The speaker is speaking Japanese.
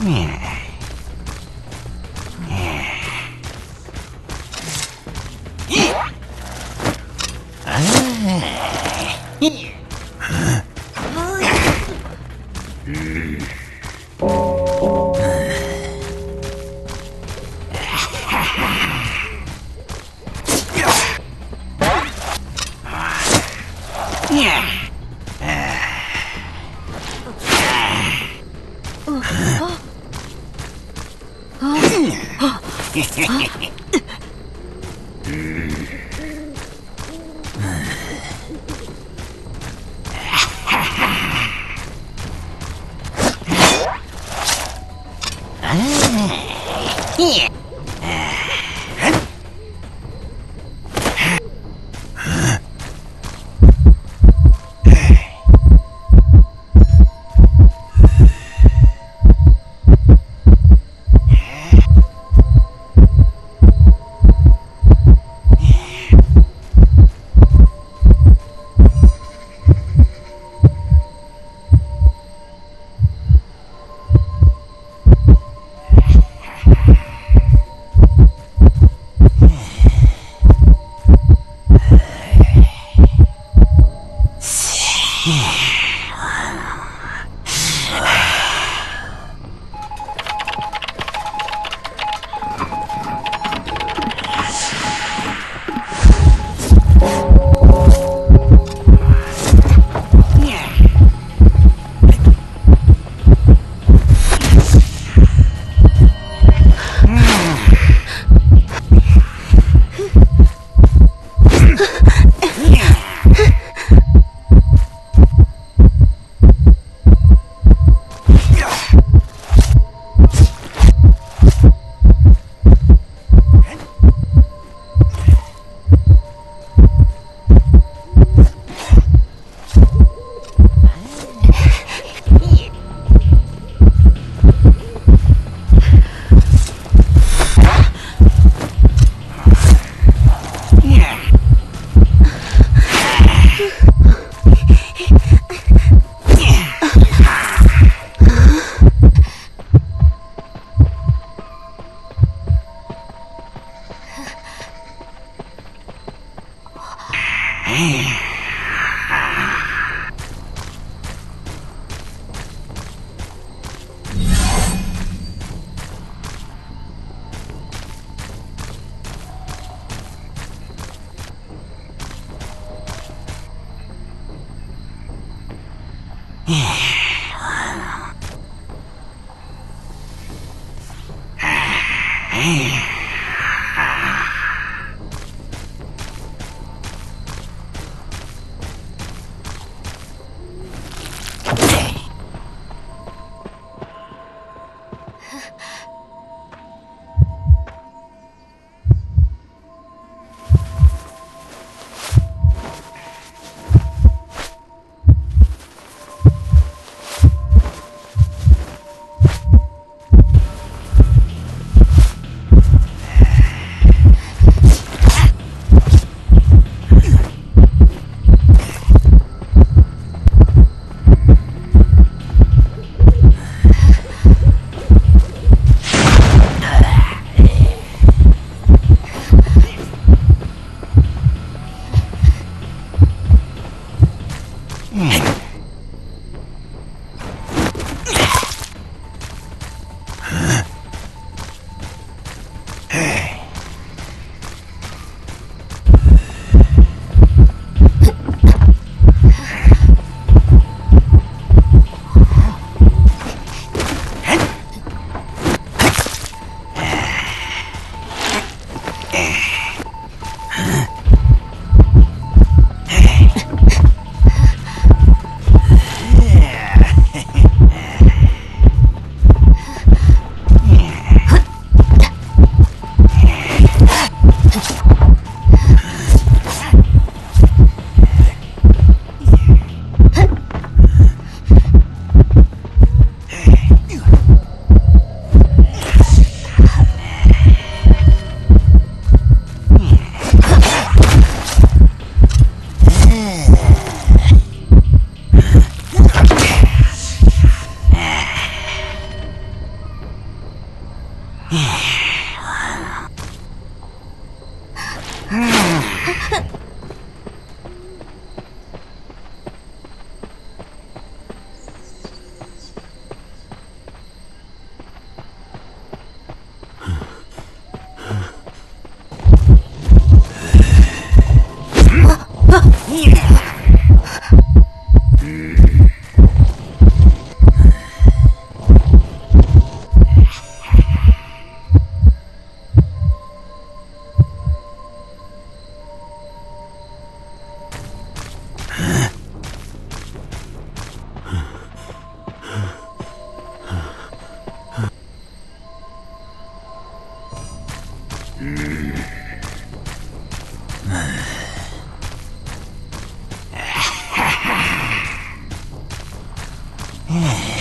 Yeah. Yeah. Yeah. Yeah. Yeah.